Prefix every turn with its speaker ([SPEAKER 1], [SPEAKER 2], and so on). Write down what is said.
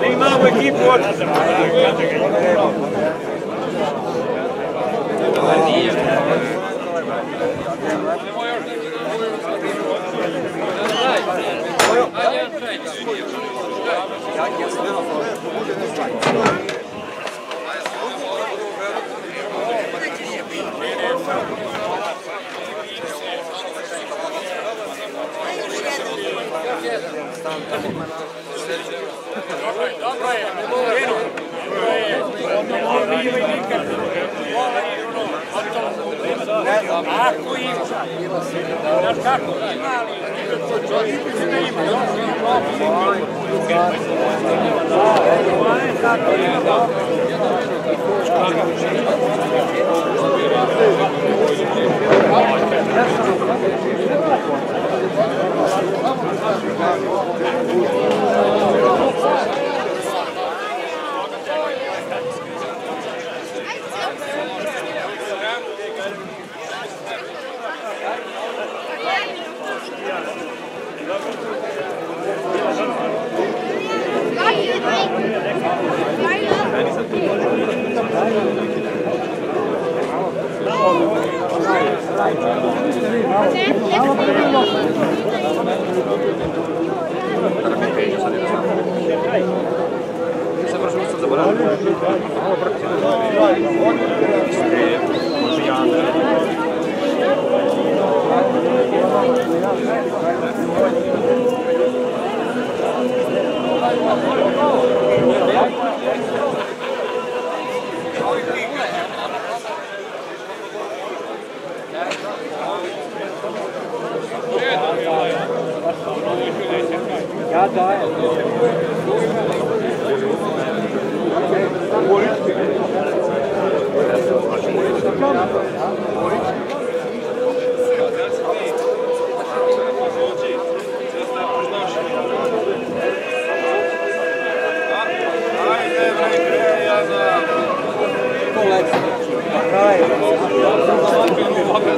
[SPEAKER 1] Neymar we keep watching. Right.
[SPEAKER 2] Ako ima, dobro je. ima li, ima ima, još ima, još ima, još ima,
[SPEAKER 1] Sembra sono stato bravo.
[SPEAKER 2] Ja, da. Kolej. Kolej.